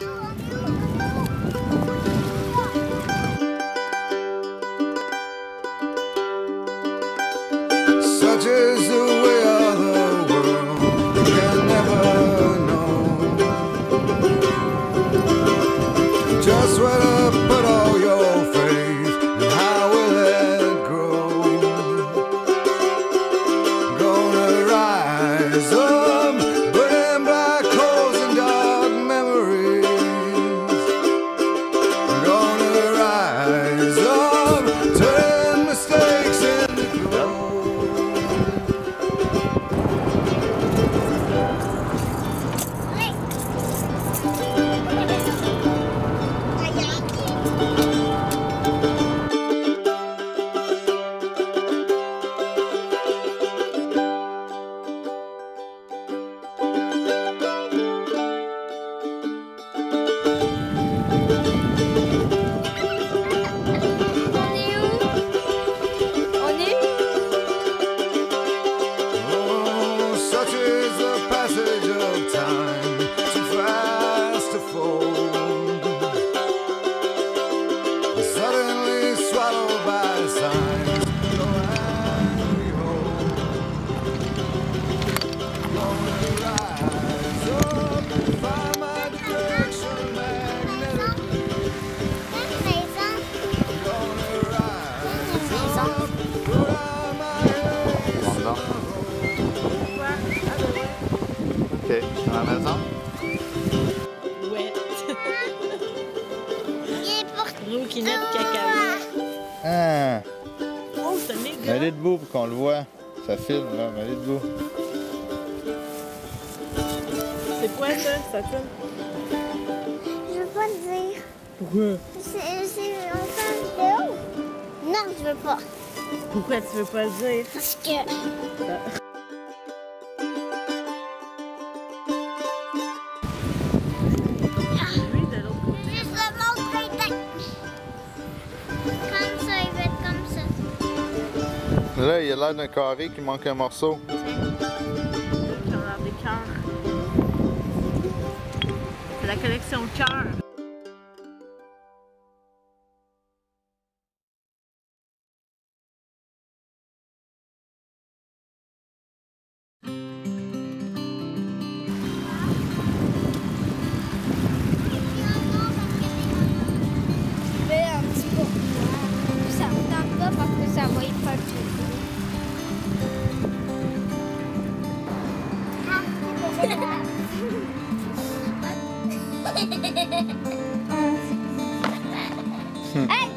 Such is the dedans. Ok, dans la maison. Ouais. Il est pour Rouquinette cacahuète. Ah, Oh, c'est méga. mets-les debout pour qu'on le voit. Ça filme là, mets-les debout. C'est quoi ça? Ça filme? Je veux pas le dire. Pourquoi? C'est c'est on fait une vidéo? Non, je veux pas. Pourquoi tu veux pas le dire? Parce que. De l'autre côté. Juste le montrer. tac. Comme ça, il va être comme ça. Là, il a l'air d'un carré qui manque un morceau. Tiens. J'ai l'air des cœurs. C'est la collection cœur. 哎